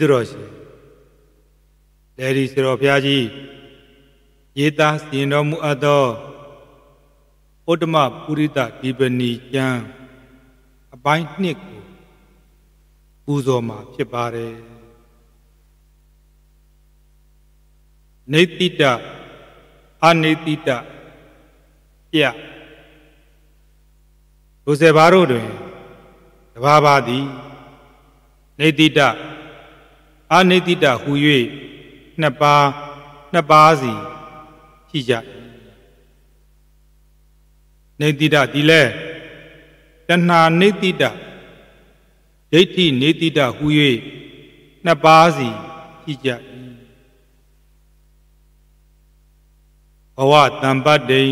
ကျေးဇူးတော်ရှင်လေဒီစတော်ဘုရားကြီးရေးသားစီရင်တော်မူအပ်သောဩတ္တမပုရိသဒီပဏီကျမ်းအပိုင်းနှစ်ကိုပူဇော်မှာဖြစ်ပါတယ်နေတိတအနေတိတပြဒုစေဘာတို့တွင်တဘာဘာသည်နေတိတ အနေတိတဟူ၍နှစ်ပါးနှစ်ပါးစီရှိကြနေတိတဒီလဲတဏှာနေတိတဒိဋ္ဌိနေတိတဟူ၍နှစ်ပါးစီရှိကြ၏ဘဝတံပတ္တိ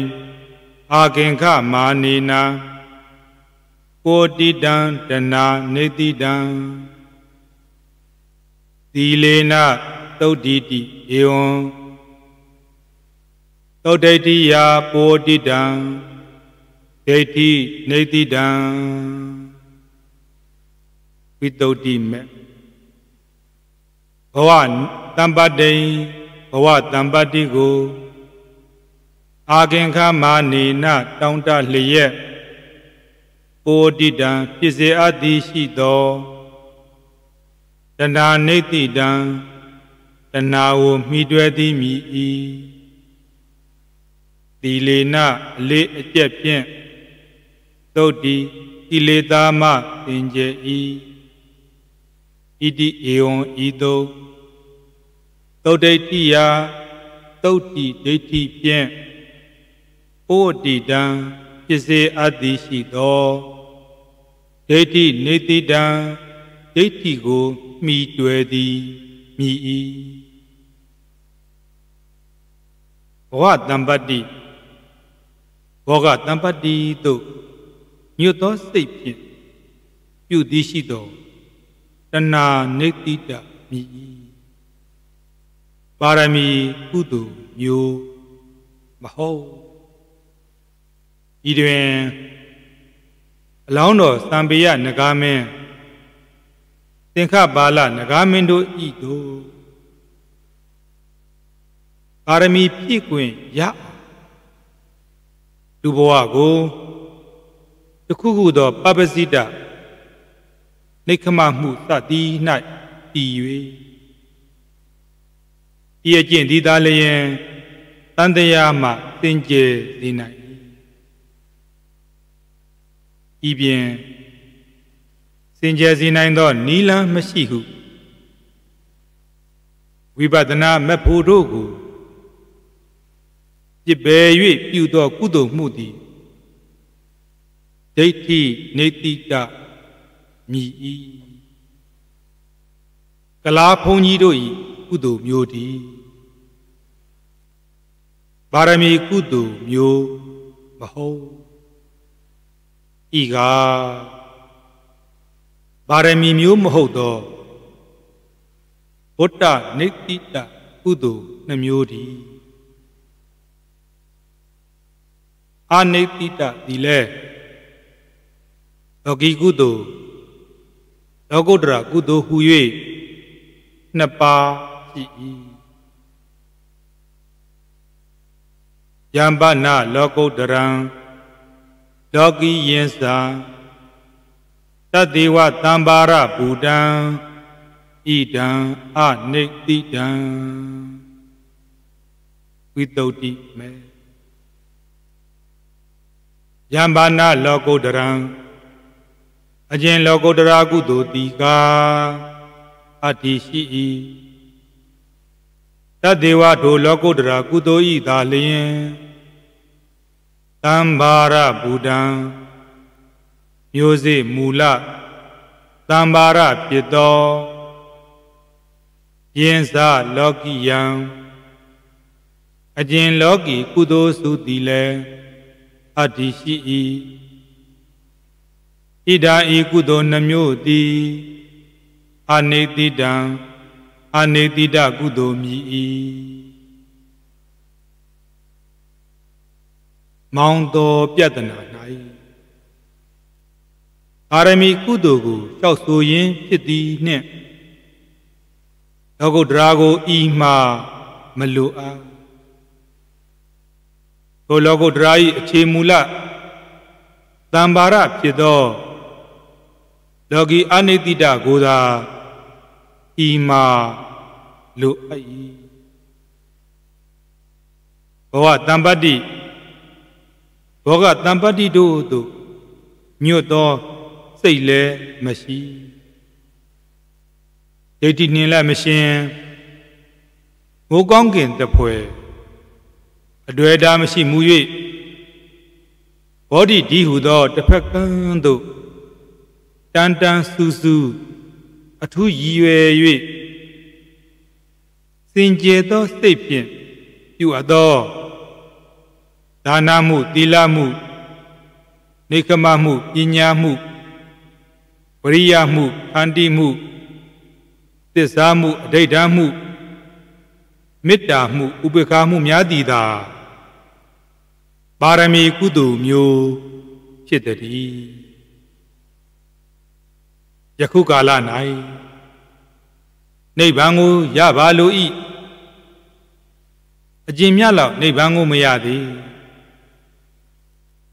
အာကင်ခမာနေနာကိုတိတံတဏနေတိတံ သီလေနသုတ်တိတိဧဝံသုတ်ဒိဋ္ဌိယာပိုတိတံဒိဋ္ဌိနေတိတံဝိတုဒ္ဓိမေဘဝတံပတ္တိဘဝတံပတ္တိကိုအာကင်ခမာနေနတောင်းတလျက်ပိုတိတံဖြစ်စေအပ်သည်ရှိသော တဏှာနေတိတံတဏှာကိုမိတွယ်သည်မြည်၏သီလေနအလေးအကျက်ဖြင့်သုတ်တိကိလေသာမှသင်ကြ၏ဣတိဧဝံဤသို့သုတ်ဒိဋ္ဌိယာသုတ်တိဒိဋ္ဌိဖြင့်ဩတိတံဖြစ်စေအပ်သည်ရှိသောဒိဋ္ဌိနေတိတံဒိဋ္ဌိကို မိတွယ်သည်မြည်၏ဘဝတံပတ္တိဘောဂတံပတ္တိသို့ညွတ်သောစိတ်ဖြင့်ပြုသည်ရှိသောတဏှာနေတိတမြည်၏ပါရမီကုသိုလ်မျိုးမဟုတ်ဤတွင်အလောင်းတော်သံပေယနဂါမင်း သင်္ခပါလနဂါမင်းတို့ဤတို့ပါရမီပြည့်ကွင်ရလူဘဝကိုတခုခုသောပပစိတနိခမမှုသတိ၌တည်၍ဤအကျင့်ဒီသားလျင်တန်တရားမှသင်ကျေစေနိုင်ဤပြင်စ င်ကြယ်စေနိုင်သောနီလန်းမရှိဟုဝိပဿနာမဖို့တို့ကိုပြစ်ပယ်၍ပြုသောကုသိုလ်မှုသည်ဒိဋ္ဌိနေတိတမြည်၏ကလားဘုန်းကြီးတို့၏ကုသိုလ်မျိုးတည်ပါရမီကုသိုလ်မျိုးမဟုတ်ဤက ပါရမီမျိုးမဟုတ်သောဗုဒ္ဓနေတိတကုသိုလ်နှမျိုးတည်အာနေတိတဒီလဲလောကီကုသိုလ်လောကုတ္တရာကုသိုလ်ဟူ၍နှစ်ပါးရှိ၏ယံပနာလောကုတ္တရံလောကီယင်စာ တတေဝတံပါရဘူတံဣဒံအနိတိတံဝိတုဒ္ဓိမေယံဘာနာလောကုတ္တရံအကျင်လောကုတ္တရာကုသိုလ်တိကာအတ္တိရှိ၏တတေဝထိုလောကုတ္တရာကုသိုလ်ဤသာလျင်တံဘာရဘူတံ မျိုးစေ့မူလတံဘာရဖြစ်သောယင်းစလောကီယံအကျင်လောကီကုသိုလ်စုသည်လည်းအတ္တိရှိ၏ဣဒာဤကုသိုလ်နှမျိုးသည်အနိတိတံအနိတိတကုသိုလ်မြည်၏မောင်တော်ပြတနာ၌ အာရမီကုသိုလ်ကိုလျှောက်ဆိုရင်းဖြစ်သည်နှင့်လောကုတ္တရာကိုဤမှမလိုအပ်ထိုလောကုတ္တရာ၏အခြေမူလတံပါရဖြစ်သောလောကီအနိတိတကိုသာဤမှလိုအပ်၏ဘဝတံပတ္တိဘောဂတံပတ္တိတို့သို့ညွတ်သော စိတ်လည်းမရှိဒိဋ္ဌိနှင်လည်းမရှင်မိုးကောင်းကင်တဖွဲအတွေ့အတာမရှိမူ၍ဘောဓိဒီဟုသောတစ်ဖက်ကန်းသို့တန်တန်ဆူဆူအထူးရည်ရွယ်၍စင်ကြယ်သောစိတ်ဖြင့်ပြုအပ်သောဒါနမှုသီလမှုနေကမမှုပညာမှု ဝရိယမှုခန္တီမှုသစ္စာမှုအဋိဋ္ဌာမှုမေတ္တာမှုဥပေက္ခမှုများသည်သာပါရမီကုသိုလ်မျိုးဖြစ်သည်ယခုကာလ၌နိဗ္ဗာန်ကိုရပါလို၏အကျင့်မြတ်လောက်နိဗ္ဗာန်ကိုမရသည်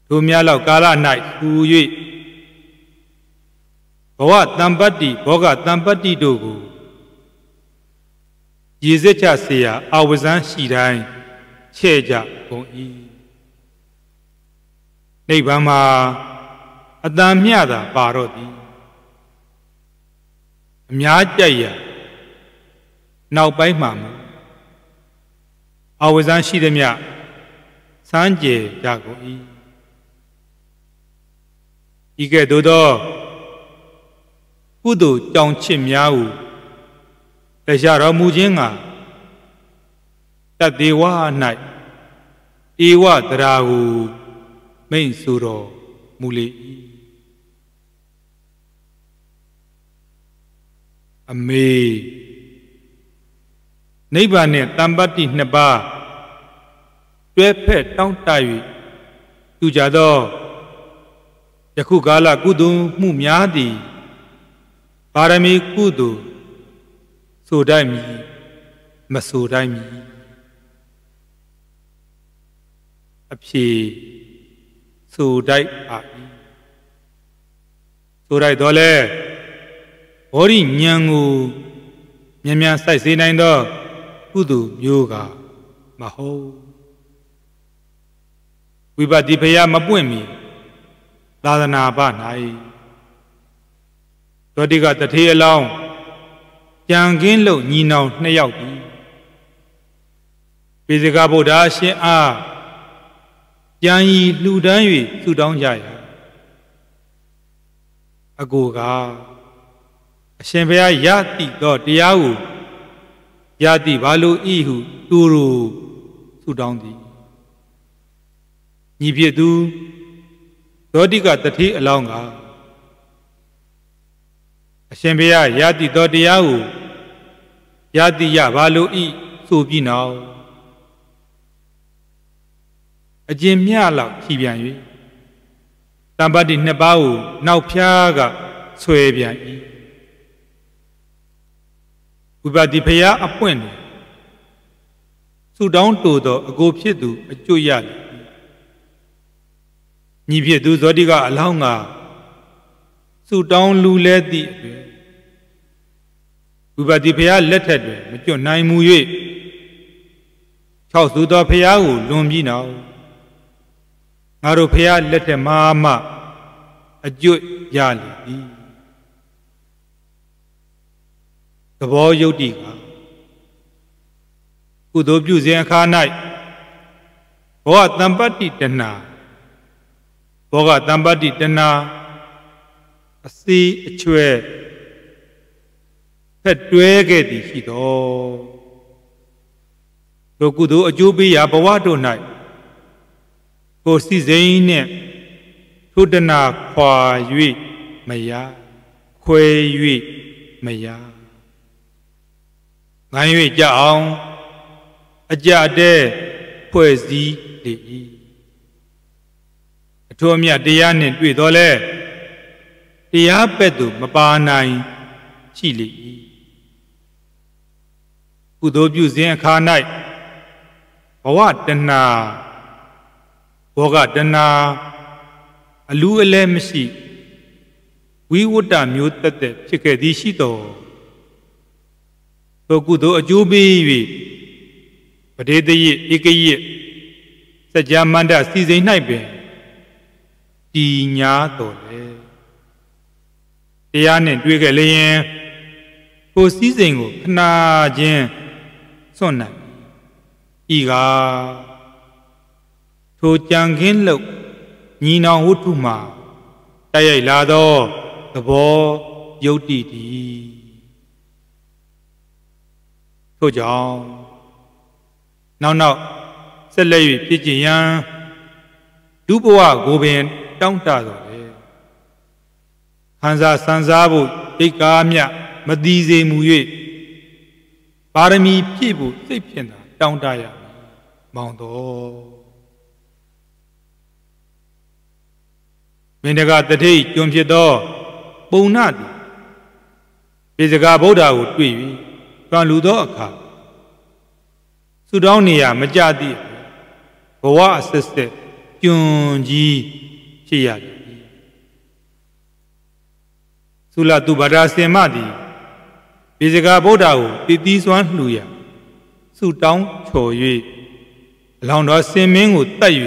ထိုများလောက်ကာလ၌ဟူ၍ ဘဝတံပတ္တိဘောဂတံပတ္တိတို့ကိုရည်စစ်ချစေရာအာဝဇန်းရှိတိုင်းချဲ့ကြကုန်၏နိဗ္ဗာန်မှာအတန်မြတာပါတော့သည်အများကြိုက်ရာနောက်ပိုင်းမှာမူအာဝဇန်းရှိသည်မြစမ်းကြကြကုန်၏ဤကဲ့သို့သော ကုသိုလ်ကြောင့်ချစ်များဟုတရားတော်မူခြင်းကတတ္တေဝ၌ဧဝတရာဟုမိန့်ဆိုတော်မူလေ၏အမေနိဗ္ဗာန်နှင့်တမ္ပတ္တိနှစ်ပါးတွဲဖက်တောင်းတ၍သူကြသောယခုကာလကုသိုလ်မှုများသည် ပါရမီကုသိုလ်ဆိုတိုင်းမီမဆိုတိုင်းမီအဖြေဆိုတိုက်ပါ၏ဆိုတိုက်တော့လဲဘောရိညံကိုမြန်မြန်စိုက်စေနိုင်သောကုသိုလ်မျိုးကမဟုတ်ဝိပတိဖယမပွင့်မီသာသနာ့ဘ၌ သောတိကတထေအလောင်းကြံကင်းလို့ညီနောင်နှစ်ယောက်သည်ပိစကဗုဒ္ဓရှင်အားကြံဤလှူဒန်း၍ဆုတောင်းကြရအကိုကအရှင်ဘုရားရတိသောတရားကိုရတိဘာလို့ဤဟုသူတို့ဆုတောင်းသည်ညီဖြစ်သူသောတိကတတိအလောင်းက အရှင်ဘုရားယတိတော်တရားကိုယတိရဘာလို့ဤဆိုပြီးနောက်အကျဉ်မြလောက်ဖြီးပြန်၍တမ္ပတ္တိနှစ်ပါးကိုနောက်ဖျားကဆွဲပြန်၏ဝိပါတိဖရာအပွင့်တယ်ဆုတောင်းတိုသောအကိုဖြစ်သူအကျွတ်ရလေညီဖြစ်သူဇောတိကအလောင်းကဆုတောင်းလူလဲသည့်အတွက် ဝိပါတိဖရာလက်ထက်တွင်မကျွတ်နိုင်မူ၍၆စုသောဖရာကိုလွန်ပြီးနောက်ငါတို့ဖရာလက်ထက်မှာမှအကျွတ်ရလေသည်သဘောယုတ်တိကကုသိုလ်ပြုစဉ်အခါ၌ဘောတံပတ္တိတဏဘောကတံပတ္တိတဏအစီအချွဲ ဖက်တွဲခဲ့သည်ရှိတော်တို့ကုသိုလ်အကျိုးပေးရာဘဝတို့၌ကိုစီစိန်နှင့်ထုတနာခွာ၍မရခွဲ၍မရငိုင်း၍ကြအောင်အကြတဲ့ဖွဲ့စည်းလေ၏အထွတ်အမြတ်တရားနှင့်တွေ့တော်လဲတရားပဲ့သူမပါနိုင်ရှိလေ၏ ကုသိုလ်ပြုစဉ်အခါ၌ဘဝတဏှာဘောဂတဏှာအလူအလဲမရှိဝိဝတ္တမျိုးတက်တဲ့ဖြစ်ခဲ့သည်ရှိတော်သောကုသိုလ်အကျိုးပေး၍ပဒေတယဧကယစัจ जा မန္တစီစိန်၌ပင်တည်ညာတော်လေတရားနဲ့တွေ့ခဲ့လျင်ကိုစည်းစိမ်ကိုခနာခြင်း စွန့်နိုင်ဤကထိုကြံခင်းလို့ညီနောင်ဝတ္ထုမှာတိုက်ရိုက်လာသောသဘောယုတ်တိတည်ထို့ကြောင့်နောက်နောက်ဆက်လက်၍ဖြစ်ကြရန်ဒုဘဝကိုပင်တောင်းတတော်လေခံစားစံစားဖို့ဒိတ်ကားမြမတိစေမူ၍ ပါရမီဖြည့်ဖို့စိတ်ဖြင့်သာတောင်းတရမောင်တော်မင်းတကတထိတ်ကျွံဖြစ်သောပုံနာတိပေစကာဗုဒ္ဓကိုတွေ့၍ကံလူသောအခါဆုတောင်းနေရမကြသည့်ဘဝအစစ်စစ်ကျွံကြီးဖြစ်ရတယ်သုလတုဗဒါစင်မသည် ပေစကာဗုဒ္ဓကိုတည်တည်စွမ်းလှူရဆုတောင်းချော်၍အလောင်းတော်စင်မင်းကိုတတ်၍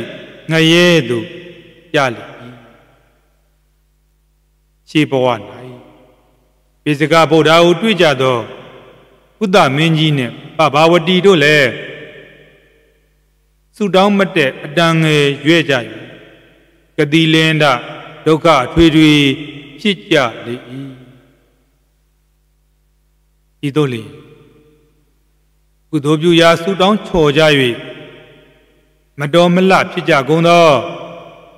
ငရဲသို့ကြလေ၏ရှေးဘဝ၌ပေစကာဗုဒ္ဓကိုတွေ့ကြသောကုသမင်းကြီးနှင့်ပဘာဝတီတို့လည်းဆုတောင်းမတဲ့အတန်ငယ်ရွဲ့ကြ၍ကတိလင်းဒဒုက္ခအထွေထွေဖြစ်ကြလေ၏ ဤသို့လေကုသိုလ်ပြုရာဆုတောင်းချော်ကြ၍မတော်မလဖြစ်ကြကုန်သော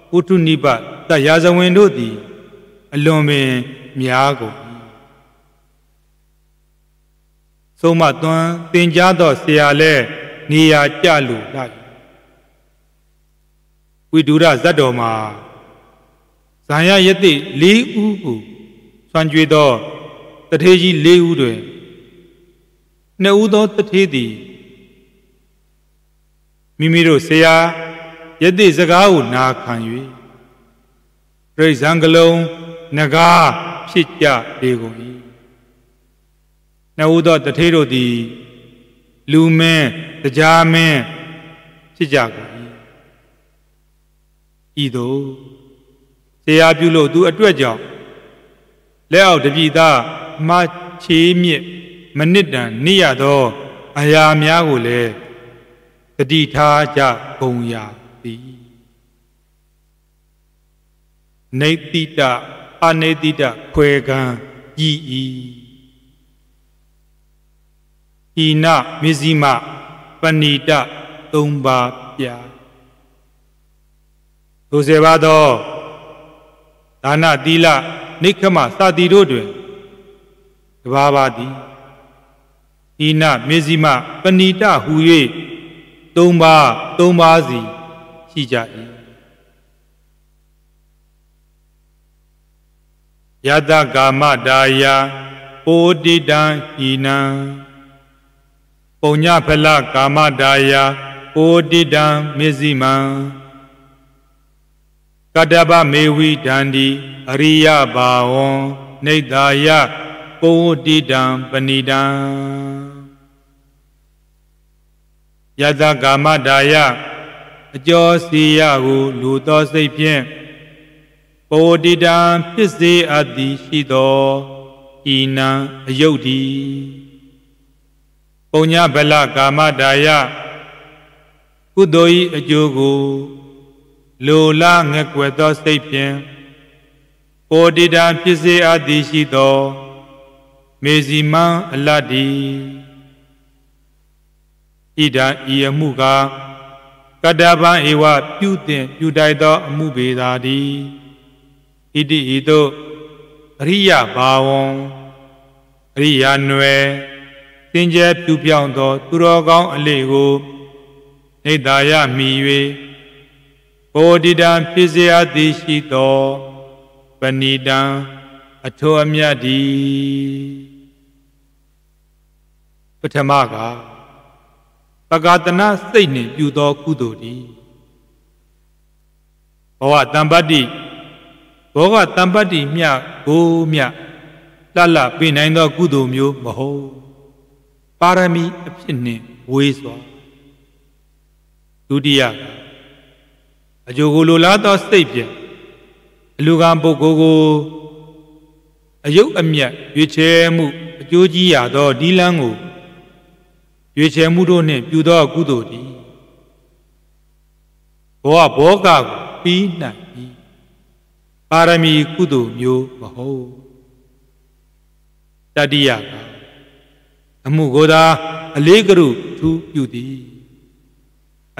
ပုထုနိဗ္ဗတရာဇဝင်တို့သည် အလွန်ပင်များကုန်သုံးမသွန်းသင်ကြားသောဆရာလဲနေရာကြလူလိုက်ဝိဒုရဇတ်တော်မှာဇာယယတိ၄ဦးကိုဆွမ်းကြွေးသောတထေးကြီး၄ဦးတွင် နှစ်ဦးသောတထေးသည်မိမိတို့ဆရာယတိစကားကိုနာခံ၍ပြိဇံကလုံးနဂါဖြစ်ကြလေကုန်၏နှစ်ဦးသောတထေးတို့သည်လူမင်းတရားမင်းဖြစ်ကြကုန်၏ဤသို့ဆရာပြုလို့သူအတွက်ကြောင့်လက်အောက်တပြည်သားမချေးမြစ် မနစ်တန်နေရသောအရာများကိုလည်းတတိထားကြဂုံရာသည်နေတိတအနေတိတခွဲကံကြည်ဤဤနမစ္စည်းမပဏိတသုံးပါးပြသို့စေပါသောဒါနသီလနိခမစသည်တို့တွင်တဘာပါသည် ဤနမေဇိမပဏိတဟူ၍သုံးပါးသုံးပါးစီရှိကြ၏ယတကာမဒါယာပိုတိတံဤနံပုံညဖလကာမဒါယာပိုတိတံမေဇိမံကတ္တဗမေဝိဒန္တိအရိယဘာဝံနေသာယပုဝတိတံပဏိတံ ယတကာမဒါယအကျော်စီယကိုလူသောစိတ်ဖြင့်ပုဝတိတံဖြစ်စေအပ်သည်ရှိသောဤနံအယုတ်ဒီပုံညဗလကာမဒါယကုသိုလ်၏အကျိုးကိုလိုလားငက်ွယ်သောစိတ်ဖြင့်ကိုတိတာဖြစ်စေအပ်သည်ရှိသော မေစီမံအလတ်ဒီ ဣဒံဤအမှုကကတ္တဗံဧဝပြုတင်ပြုတိုက်သောအမှုပေသာတိဣတိဤသို့အရိယဘာဝံအရိယာနွယ်သင်ကျဲပြုပြောင်းသော သူတော်ကောင်းအလေးကိုနေသာယမိ၍ကိုတိတံဖြစ်เสียသည်ရှိသောပဏိတံအထောအမြတ်ဒီ ပထမက ပကာတနာစိတ်နှင့်ပြုသောကုသိုလ်သည်ဘဝတံပတ္တိဘောဂတံပတ္တိမြကိုမြလှလှပြင်နိုင်သောကုသိုလ်မျိုးမဟုတ်ပါရမီအဖြစ်နှင့်ဝေးစွာဒုတိယအကျိုးကိုလိုလားသောစိတ်ဖြင့်အလူကံပုဂ္ဂိုလ်ကိုအယုတ်အမြတ်ရွေချဲမှုအကျိုးကြီးရသောဒီလန်းကို ရွေချယ်မှုတို့နှင့်ပြုသောကုသိုလ်သည်ဘောဘောကကိုပြီးနိုင်၏ပါရမီကုသိုလ်မျိုးမဟုတ်တတိယကအမှုကိုသာအလေးကရုထူးပြုသည်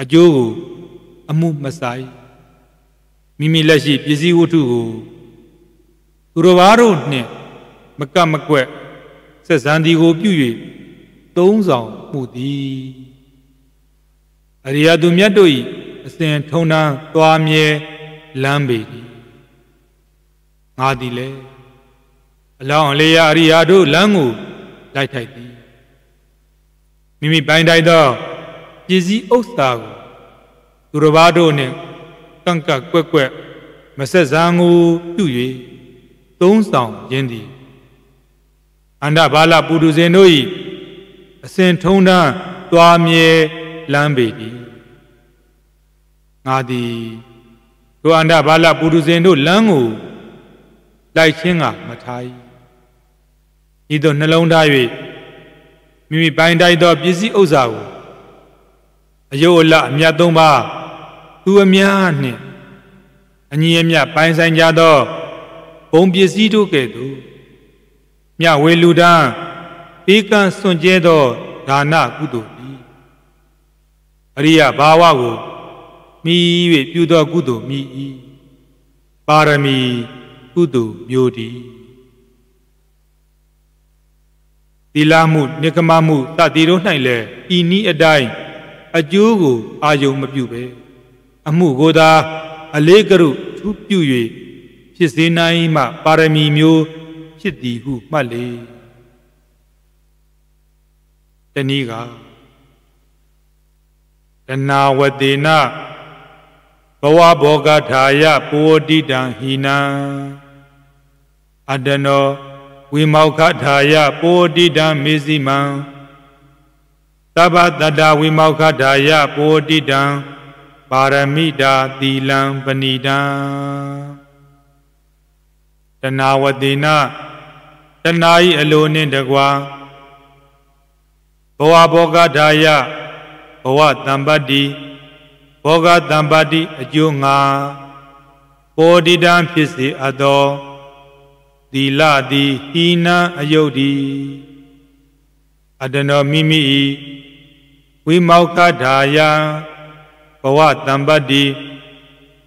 အကျိုးကိုအမှုမဆိုင်မိမိလက်ရှိပစ္စည်းဝတ္ထုကိုသူတော်ဘာတို့နှင့်မကပ်မကွက်ဆက်ဆံသည်ကိုပြု၍ သုံးဆောင်မှုသည်အရိယသူမြတ်တို့၏အစဉ်ထုံနှံသွားမြဲလမ်းပေသည်ငါသည်လည်းအလောင်းအလေးရအရိယာတို့လမ်းကိုလိုက်ထိုက်သည်မိမိပိုင်တိုက်သောပစ္စည်းဥစ္စာကိုသူတော်ဘာတို့နှင့်ကန့်ကပ်ကွက်ကွက်မဆက်စံကိုပြု၍သုံးဆောင်ခြင်းသည်အန္တဘာလပုရုဇဉ်တို့၏ အစဉ်ထုံးတမ်းသွားမြဲလမ်းပေသည်ငါသည်တို့အန္တဘာလပုရုဇဉ်တို့လမ်းကိုလိုက်ခြင်းကမထား၏ဤသို့နှလုံးထား၍မိမိပိုင်တိုက်သောပစ္စည်းဥစ္စာကိုအယုတ်အလအမြတ်သုံးပါးသူအများနှင့်အညီအမျှပိုင်ဆိုင်ကြသောဘုံပစ္စည်းတို့ကဲ့သို့မြဝေလူဒန်း ဧကံစွန့်ကြဲသောဒါနကုသိုလ်သည်အရိယဘာဝကိုမိ၍ပြုသောကုသိုလ်မိ၏ပါရမီကုသိုလ်မျိုးတည်သီလမှုနိကမမှုတတိတို့၌လည်းဤနည်းအတိုင်းအကျိုးကိုအာယုံမပြုပဲအမှုကိုသာအလေးကရုထူးပြု၍ဖြစ်စေနိုင်မှပါရမီမျိုးဖြစ်သည်ဟုမှတ်လေ တနည်းကတဏဝတေနဘဝဘောဂထာယပုဝတိတံဟိနံအတနောဝိမောခထာယပုဝတိတံမေဇိမံသဗ္ဗတတဝိမောခထာယပုဝတိတံပါရမိတာသီလံပဏိတံတဏဝတိနတဏှာဤအလိုနှင့်တကွာ ဘဝဘောဂဒါယဘဝတံပတ္တိဘောဂတံပတ္တိအကျိုးငါပောတိတံဖြစ်စေအပ်သောသီလသည်ဟိနံအယုတ်ဒီအတနောမိမိဤဝိမောက္ခဒါယဘဝတံပတ္တိ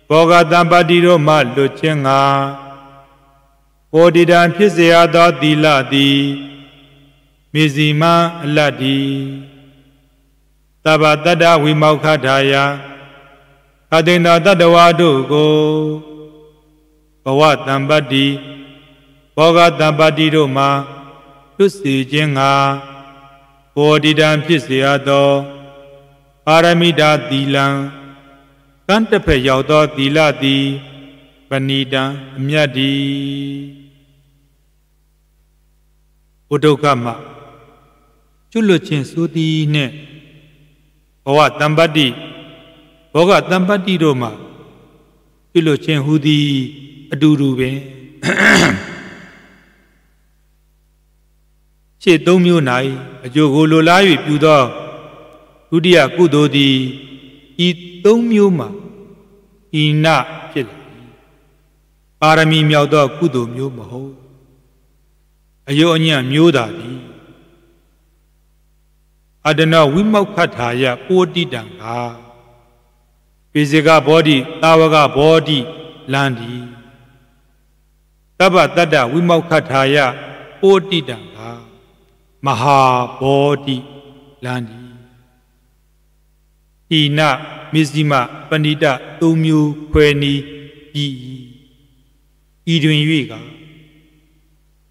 ဘောဂတံပတ္တိတို့မှလွတ်ခြင်းငါပောတိတံဖြစ်စေရသောသီလသည် မေဇီမအလတ်ဒီတဗ္ဗတတ္တဝိမောက္ခထာယခတိန္တတတဝါတို့ကိုဘဝတံပတ္တိဘောဂတံပတ္တိတို့မှာလွတ်စေခြင်းငါပောတိတံဖြစ်စေရသောပါရမိတာသီလံကံတစ်ဖက်ရောက်သောသီလသည်ပဏိတံအမြတ်ဒီဘုဒ္ဓကမ ကျွလွတ်ခြင်းဆိုသည်နှင့်ဘဝတံပတ္တိဘောဂတံပတ္တိတို့မှာကျွလွတ်ခြင်းဟူသည်အတူတူပင်ရှေ့သုံးမျိုး၌အကျိုးကိုလိုလား၍ပြုသောဒုတိယကုသိုလ်သည်ဤသုံးမျိုးမှာဤနဖြစ်လာပါရမီမြောက်သောကုသိုလ်မျိုးမဟုတ်အယုအညံ့မျိုးသာသည် အတနဝိမောက္ခထာယပိုတိတံကပိစိကဘောဓိတာဝကဘောဓိလန္ဒီတပ္ပတတ္တဝိမောက္ခထာယပိုတိတံကမဟာဘောဓိလန္ဒီဣနမစ္စည်းမပဏိတသုံးမျိုးခွဲနီးပြီးဤတွင်၍က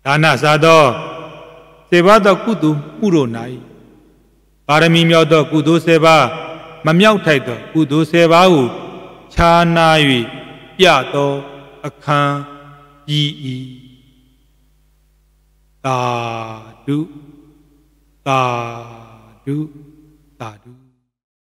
ဒါနစားသောစေဘသောကုသိုလ်မှုတို့၌ ပါရမီမြောက်သောကုသိုလ်၁၀ပါးမမြောက်ထိုက်သောကုသိုလ်၁၀ပါးကိုခြားနာ၍ပြသောအခမ်းကြီးဤသာဓုသာဓုသာဓု